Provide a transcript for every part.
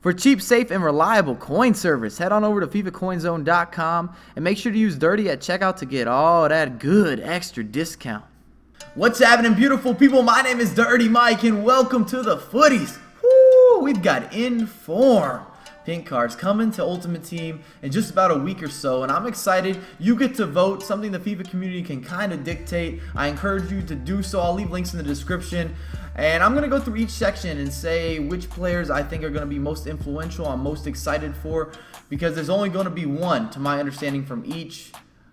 For cheap, safe, and reliable coin service, head on over to FIFACoinsZone.com and make sure to use Dirty at checkout to get all that good extra discount. What's happening, beautiful people? My name is Dirty Mike, and welcome to the Futties. Woo! We've got Inform pink cards coming to Ultimate Team in just about a week or so, and I'm excited. You get to vote, something the FIFA community can kind of dictate. I encourage you to do so. I'll leave links in the description. And I'm going to go through each section and say which players I think are going to be most influential, I'm most excited for, because there's only going to be one, to my understanding, from each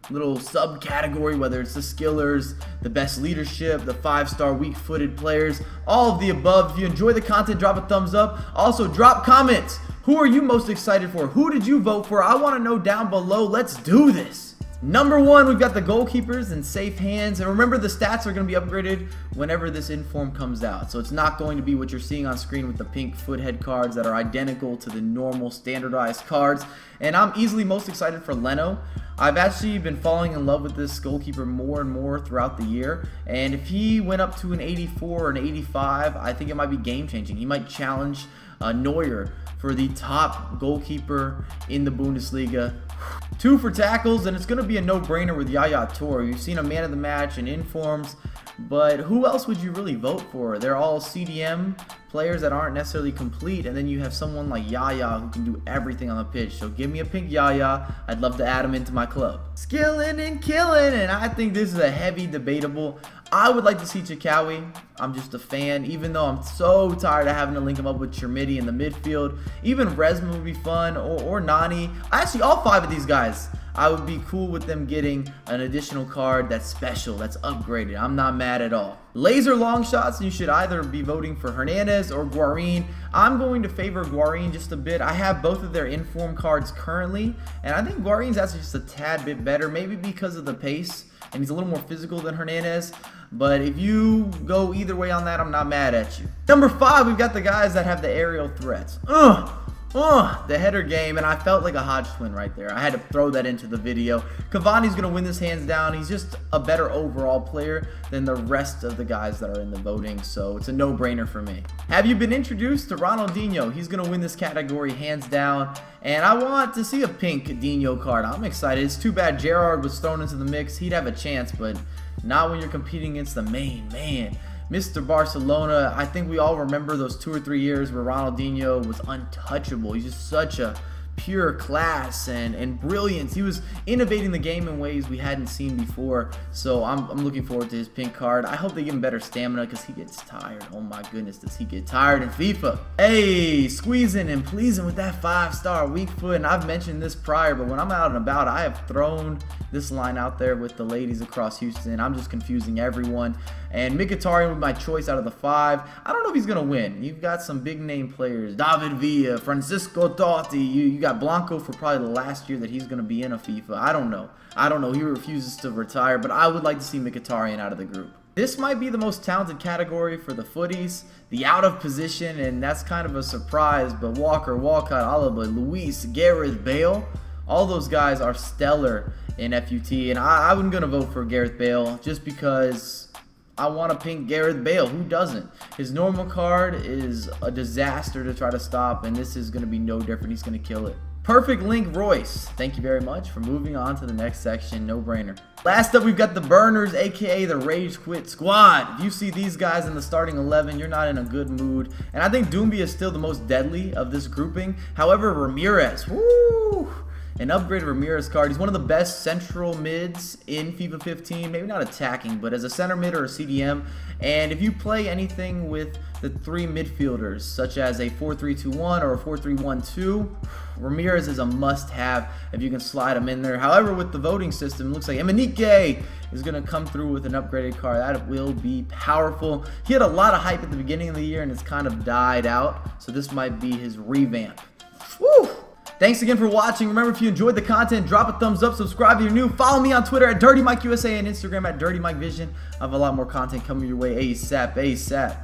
little subcategory, whether it's the skillers, the best leadership, the five-star weak-footed players, all of the above. If you enjoy the content, drop a thumbs up. Also, drop comments. Who are you most excited for? Who did you vote for? I want to know down below. Let's do this. Number one, we've got the goalkeepers in safe hands. And remember, the stats are going to be upgraded whenever this inform comes out. So it's not going to be what you're seeing on screen with the pink foothead cards that are identical to the normal standardized cards. And I'm easily most excited for Leno. I've actually been falling in love with this goalkeeper more and more throughout the year. And if he went up to an 84 or an 85, I think it might be game changing. He might challenge uh, Neuer for the top goalkeeper in the Bundesliga. Two for tackles, and it's going to be a no-brainer with Yaya Toure. You've seen a man of the match in informs, but who else would you really vote for? They're all CDM players that aren't necessarily complete, and then you have someone like Yaya who can do everything on the pitch. So give me a pink Yaya. I'd love to add him into my club. Skilling and killing, and I think this is a heavy debatable. I would like to see Chikawi. I'm just a fan, even though I'm so tired of having to link him up with Chermiti in the midfield. Even Resma would be fun, or, or Nani. I actually, all five of these guys I would be cool with them getting an additional card that's special, that's upgraded. I'm not mad at all. Laser long shots, you should either be voting for Hernandez or Guarin. I'm going to favor Guarin just a bit. I have both of their inform cards currently, and I think Guarin's actually just a tad bit better, maybe because of the pace, and he's a little more physical than Hernandez. But if you go either way on that, I'm not mad at you. Number five, we've got the guys that have the aerial threats. Ugh. Oh, the header game, and I felt like a Hodge twin right there. I had to throw that into the video. Cavani's going to win this hands down. He's just a better overall player than the rest of the guys that are in the voting, so it's a no-brainer for me. Have you been introduced to Ronaldinho? He's going to win this category hands down, and I want to see a pink Dino card. I'm excited. It's too bad Gerrard was thrown into the mix. He'd have a chance, but not when you're competing against the main man. Mr. Barcelona, I think we all remember those two or three years where Ronaldinho was untouchable. He's just such a pure class and, and brilliance. He was innovating the game in ways we hadn't seen before. So I'm, I'm looking forward to his pink card. I hope they give him better stamina because he gets tired. Oh my goodness, does he get tired in FIFA? Hey, squeezing and pleasing with that five-star weak foot. And I've mentioned this prior, but when I'm out and about, I have thrown this line out there with the ladies across Houston. I'm just confusing everyone. And Mkhitaryan was my choice out of the five. I don't know if he's going to win. You've got some big name players. David Villa, Francisco Totti. You, you got Blanco for probably the last year that he's going to be in a FIFA. I don't know. I don't know. He refuses to retire, but I would like to see Mkhitaryan out of the group. This might be the most talented category for the Futties, the out of position, and that's kind of a surprise, but Walker, Walcott, Alaba, Luis, Gareth Bale, all those guys are stellar in FUT, and I, I'm going to vote for Gareth Bale just because I want to pink Gareth Bale. Who doesn't? His normal card is a disaster to try to stop, and this is going to be no different. He's going to kill it. Perfect Link Reus. Thank you very much for moving on to the next section. No brainer. Last up, we've got the Burners, aka the Rage Quit Squad. If you see these guys in the starting 11, you're not in a good mood. And I think Doumbia is still the most deadly of this grouping. However, Ramires, woo, an upgraded Ramires card. He's one of the best central mids in FIFA 15. Maybe not attacking, but as a center mid or a CDM. And if you play anything with the three midfielders, such as a 4-3-2-1 or a 4-3-1-2, Ramires is a must-have if you can slide him in there. However, with the voting system, it looks like Emenike is going to come through with an upgraded card. That will be powerful. He had a lot of hype at the beginning of the year, and it's kind of died out. So this might be his revamp. Woo! Thanks again for watching. Remember, if you enjoyed the content, drop a thumbs up, subscribe if you're new. Follow me on Twitter at Dirty Mike USA and Instagram at Dirty Mike Vision. I have a lot more content coming your way ASAP, ASAP.